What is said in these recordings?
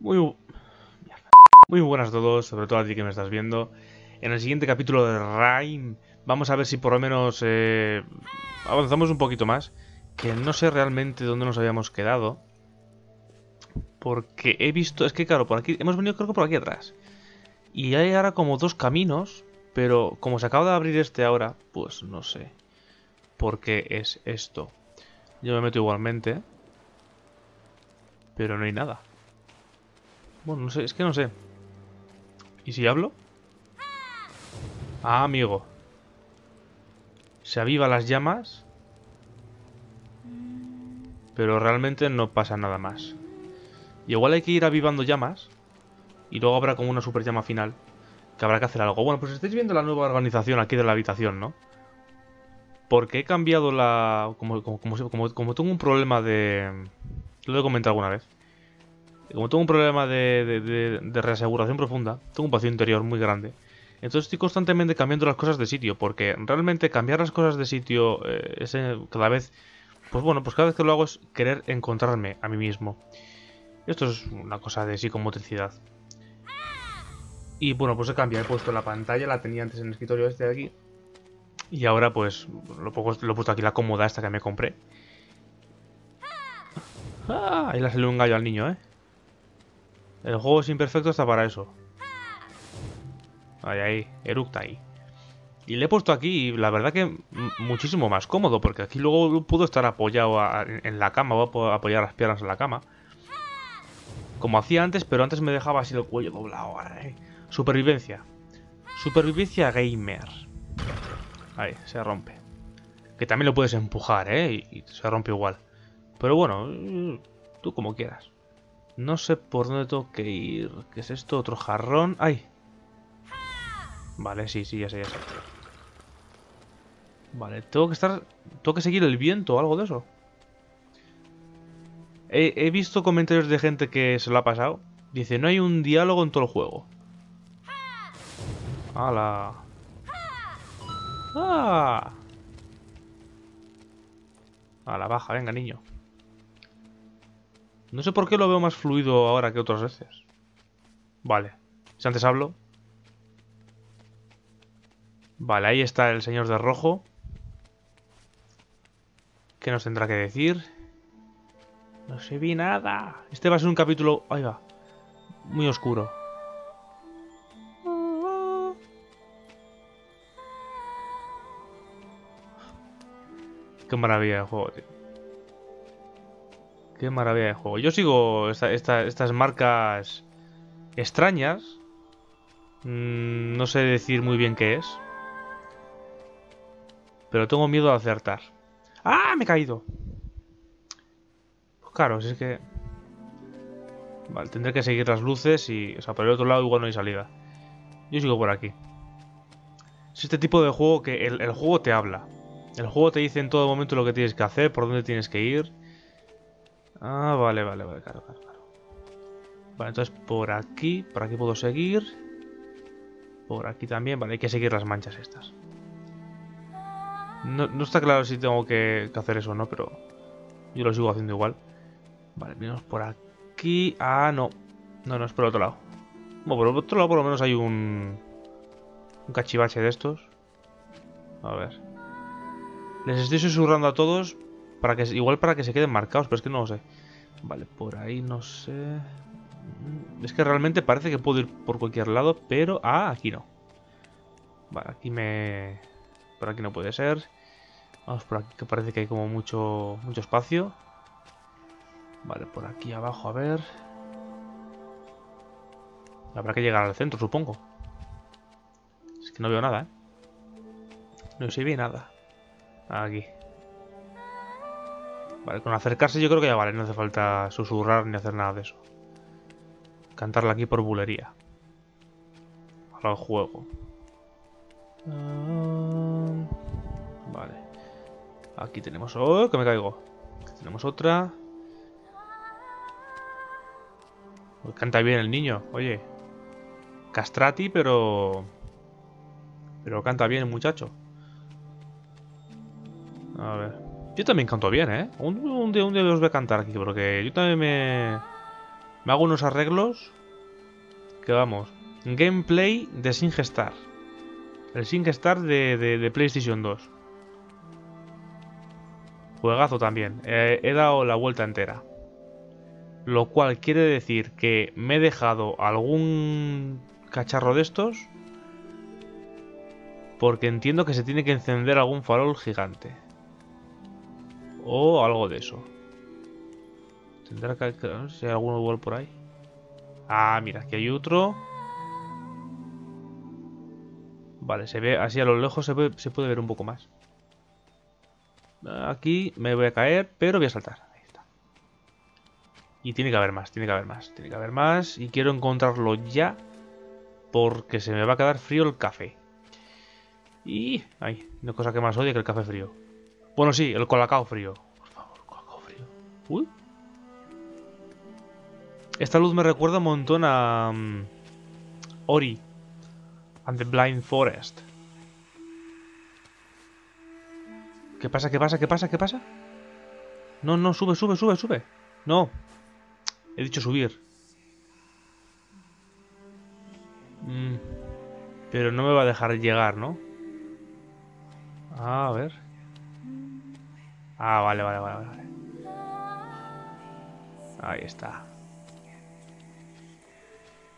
Muy, muy buenas a todos, sobre todo a ti que me estás viendo. En el siguiente capítulo de Rime vamos a ver si por lo menos eh, avanzamos un poquito más. Que no sé realmente dónde nos habíamos quedado. Porque he visto, es que claro, por aquí, hemos venido creo que por aquí atrás. Y hay ahora como dos caminos, pero como se acaba de abrir este ahora, pues no sé. ¿Por qué es esto? Yo me meto igualmente. Pero no hay nada. Bueno, no sé, es que no sé. ¿Y si hablo? Ah, amigo. Se aviva las llamas. Pero realmente no pasa nada más. Y igual hay que ir avivando llamas. Y luego habrá como una super llama final. Que habrá que hacer algo. Bueno, pues estáis viendo la nueva organización aquí de la habitación, ¿no? Porque he cambiado la... Como, como, como, como tengo un problema de... Lo he comentado alguna vez. Como tengo un problema de, reaseguración profunda, tengo un vacío interior muy grande. Entonces estoy constantemente cambiando las cosas de sitio, porque realmente cambiar las cosas de sitio eh, es cada vez... Pues bueno, pues cada vez que lo hago es querer encontrarme a mí mismo. Esto es una cosa de psicomotricidad. Y bueno, pues he cambiado, he puesto la pantalla, la tenía antes en el escritorio este de aquí. Y ahora pues lo, lo he puesto aquí la cómoda esta que me compré. Ah, ahí le ha salido un gallo al niño, ¿eh? El juego es imperfecto hasta para eso. Ahí, ahí, eructa ahí. Y le he puesto aquí, y la verdad que muchísimo más cómodo, porque aquí luego puedo estar apoyado en la cama, voy a apoyar las piernas en la cama. Como hacía antes, pero antes me dejaba así el cuello doblado. Supervivencia. Supervivencia gamer. Ahí, se rompe. Que también lo puedes empujar, ¿eh? y se rompe igual. Pero bueno, tú como quieras. No sé por dónde tengo que ir. ¿Qué es esto? ¿Otro jarrón? ¡Ay! Vale, sí, sí, ya sé, ya sé. Vale, tengo que estar... Tengo que seguir el viento o algo de eso. He, visto comentarios de gente que se lo ha pasado. Dice, no hay un diálogo en todo el juego. ¡Hala! ¡Ah! A la baja, venga, niño. No sé por qué lo veo más fluido ahora que otras veces. Vale. Si antes hablo. Vale, ahí está el señor de rojo. ¿Qué nos tendrá que decir? No se vi nada. Este va a ser un capítulo... Ahí va. Muy oscuro. Qué maravilla de juego, tío. Qué maravilla de juego. Yo sigo estas marcas extrañas. Mm, no sé decir muy bien qué es. Pero tengo miedo de acertar. ¡Ah! Me he caído. Pues claro, si es que... Vale, tendré que seguir las luces y... O sea, por el otro lado igual no hay salida. Yo sigo por aquí. Es este tipo de juego que el juego te habla. El juego te dice en todo momento lo que tienes que hacer, por dónde tienes que ir. Ah, vale, vale, vale, claro, claro, claro. Vale, entonces por aquí, por aquí puedo seguir. Por aquí también, vale, hay que seguir las manchas estas. No, está claro si tengo que, hacer eso o no, pero yo lo sigo haciendo igual. Vale, venimos por aquí. Ah, no. No, no, es por el otro lado. Bueno, por el otro lado por lo menos hay un... Un cachivache de estos. A ver. Les estoy susurrando a todos para que, igual para que se queden marcados, pero es que no lo sé. Vale, por ahí no sé... Mm, es que realmente parece que puedo ir por cualquier lado, pero... Ah, aquí no. Vale, aquí me... Por aquí no puede ser. Vamos por aquí, que parece que hay como mucho, mucho espacio. Vale, por aquí abajo, a ver... Habrá que llegar al centro, supongo. Es que no veo nada, ¿eh? No se ve nada. Aquí. Vale, con acercarse yo creo que ya vale, no hace falta susurrar ni hacer nada de eso. Cantarla aquí por bulería. El juego. Vale. Aquí tenemos... ¡Oh, que me caigo! tenemos otra. canta bien el niño, oye. Castrati, pero... Pero canta bien el muchacho. A ver. Yo también canto bien, ¿eh? Un, día, un día los voy a cantar aquí, porque yo también me... Me hago unos arreglos. Que vamos. Gameplay de SingStar. El SingStar de, de, de PlayStation 2. Juegazo también. He dado la vuelta entera. Lo cual quiere decir que me he dejado algún cacharro de estos. Porque entiendo que se tiene que encender algún farol gigante. O algo de eso. Tendrá que... No sé si hay alguno igual por ahí. Ah, mira, aquí hay otro. Vale, se ve así a lo lejos se, se puede ver un poco más. Aquí me voy a caer, pero voy a saltar. Ahí está. Y tiene que haber más, tiene que haber más, tiene que haber más. Y quiero encontrarlo ya. Porque se me va a quedar frío el café. Y... Ay, hay cosa que más odie que el café frío. Bueno, sí, el colacao frío. Por favor, colacao frío. Uy. Esta luz me recuerda un montón a... Um, Ori. And the Blind Forest. ¿Qué pasa? ¿Qué pasa? ¿Qué pasa? ¿Qué pasa? No, no, sube, sube, sube, sube. No. He dicho subir. Mm. Pero no me va a dejar llegar, ¿no? A ver. Ah, vale, vale, vale, vale. Ahí está.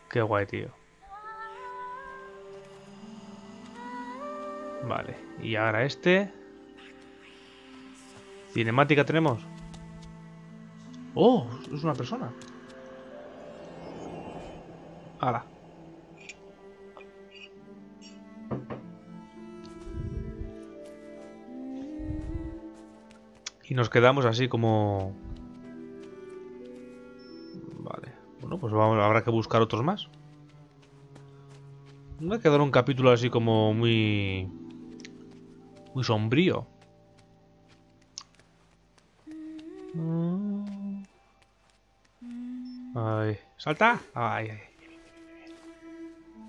Qué guay, tío. Vale, y ahora este. Cinemática tenemos. ¡Oh! Es una persona. ¡Hala! Y nos quedamos así como... Vale. Bueno, pues vamos, habrá que buscar otros más. Me ha quedado un capítulo así como muy... Muy sombrío. Ay, ¡Salta! Ay, ay.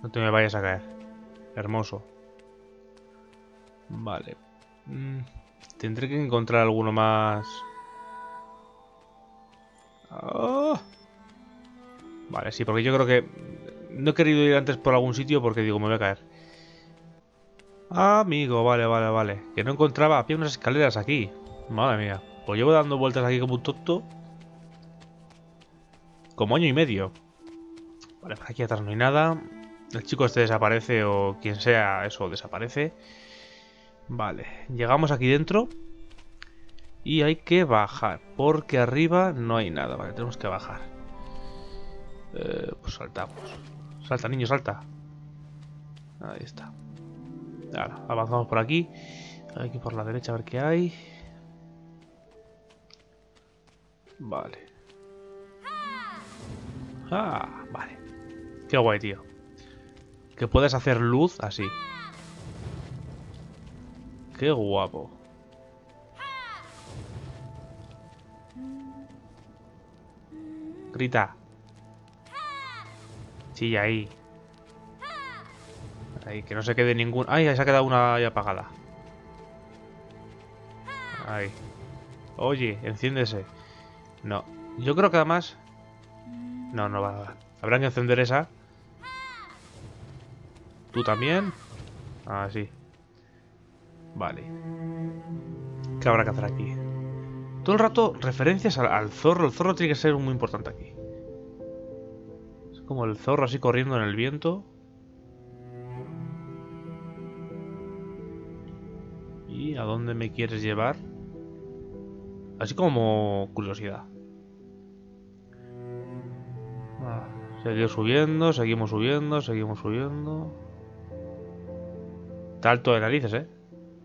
No te me vayas a caer. Hermoso. Vale. Mm, tendré que encontrar alguno más. Oh. Vale, sí, porque yo creo que... No he querido ir antes por algún sitio porque digo, me voy a caer. Amigo, vale, vale, vale. Que no encontraba... Había unas escaleras aquí. Madre mía. Pues llevo dando vueltas aquí como un tonto. Como año y medio. Vale, aquí atrás no hay nada. El chico este desaparece o quien sea eso desaparece. Vale, llegamos aquí dentro. Y hay que bajar, porque arriba no hay nada. Vale, tenemos que bajar. Eh, pues saltamos. Salta, niño, salta. Ahí está. Ahora, avanzamos por aquí. Aquí por la derecha a ver qué hay. Vale. Ah, vale. Qué guay, tío. Que puedes hacer luz así. Qué guapo. Grita. Sí, ahí. Ahí, que no se quede ningún... ¡Ay! Se ha quedado una ahí apagada. Ahí. Oye, enciéndese. No. Yo creo que además... No, no va. Habrá que encender esa. ¿Tú también? Ah, sí. Vale. ¿Qué habrá que hacer aquí? Todo el rato referencias al, zorro. El zorro tiene que ser muy importante aquí. Es como el zorro así corriendo en el viento. ¿Y a dónde me quieres llevar? Así como curiosidad. Ah, seguimos subiendo, seguimos subiendo, seguimos subiendo. Está alto de narices, ¿eh?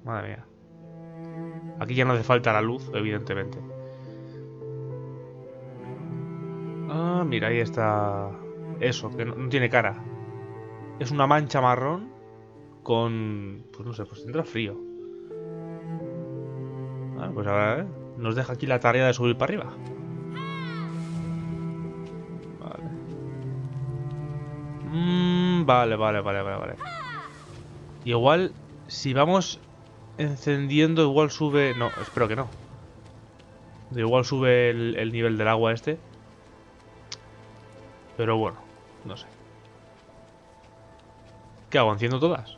Madre mía. Aquí ya no hace falta la luz, evidentemente. Ah, mira, ahí está... Eso, que no, tiene cara. Es una mancha marrón con... Pues no sé, pues tendrá frío. Ah, pues ahora, ¿eh? Nos deja aquí la tarea de subir para arriba. Vale. Mm, vale, vale, vale, vale, vale. Igual, si vamos encendiendo, igual sube... No, espero que no. Igual sube el, nivel del agua este. Pero bueno, no sé. ¿Qué hago? ¿Enciendo todas?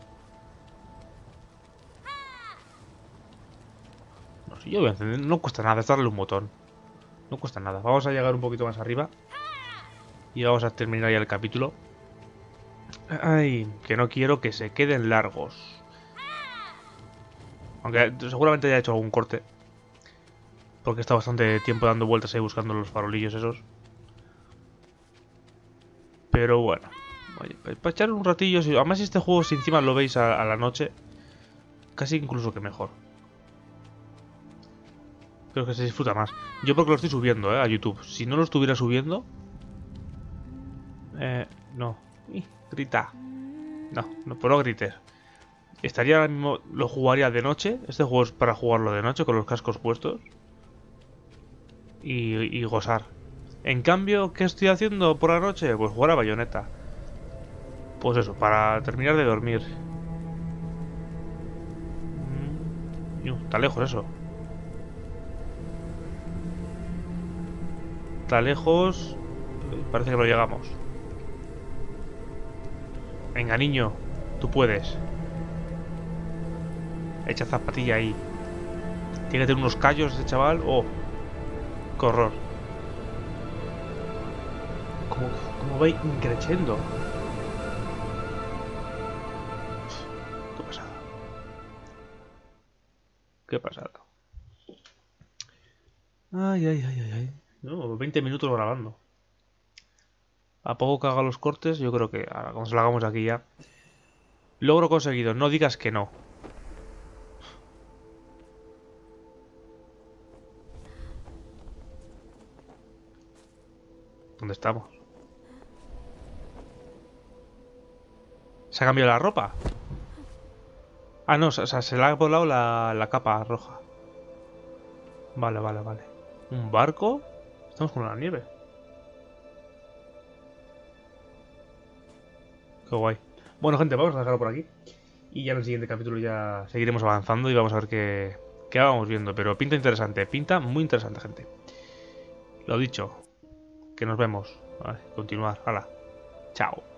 No sé, yo voy a encender. No cuesta nada, darle un botón. No cuesta nada. Vamos a llegar un poquito más arriba. Y vamos a terminar ya el capítulo. Ay, que no quiero que se queden largos. Aunque seguramente haya hecho algún corte. Porque está bastante tiempo dando vueltas ahí buscando los farolillos esos. Pero bueno. para echar un ratillo. Si, además, este juego, si encima lo veis a, la noche, casi incluso que mejor. Creo que se disfruta más. Yo porque lo estoy subiendo, ¿eh? A YouTube. Si no lo estuviera subiendo... Eh, no. grita. No, no, pero no grites. Estaría ahora mismo... Lo jugaría de noche. Este juego es para jugarlo de noche con los cascos puestos. Y, y gozar. En cambio, ¿qué estoy haciendo por la noche? Pues jugar a bayoneta. Pues eso, para terminar de dormir. Mm, está lejos eso. Está lejos. Parece que lo llegamos. Venga, niño. Tú puedes. Echa zapatilla ahí. Tiene que tener unos callos ese chaval. Oh. Qué horror. Como, como va increciendo. Qué pasada. Qué pasada. Ay, ay, ay, ay, ay. No, 20 minutos grabando. A poco que haga los cortes, yo creo que ahora cuando se lo hagamos aquí ya. Logro conseguido, no digas que no. ¿Dónde estamos? ¿Se ha cambiado la ropa? Ah, no, o sea, se le ha volado la, la capa roja. Vale, vale, vale. ¿Un barco? Estamos con la nieve. Qué guay. Bueno, gente, vamos a dejarlo por aquí. Y ya en el siguiente capítulo ya seguiremos avanzando y vamos a ver qué, qué vamos viendo. Pero pinta interesante, pinta muy interesante, gente. Lo dicho, que nos vemos. Continuar. Hala. Chao.